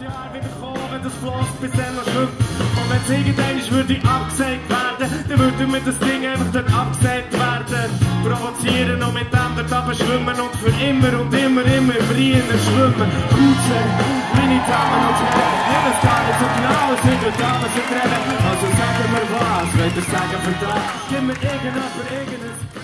Jahr wieder kommen, das Floss bis dann noch schwimmt. Und wenn es irgendwann würde abgesagt werden, dann würde mir das Ding einfach dann abgesagt werden. Provozieren und mit dem dort schwimmen und für immer und immer, immer im schwimmen. Gute, meine Damen und Herren, ich weiß gar nicht so genau, was ich heute Abend zu trennen. Also sagen wir was, wollt ihr sagen für das? Gib mir irgendjemand irgendein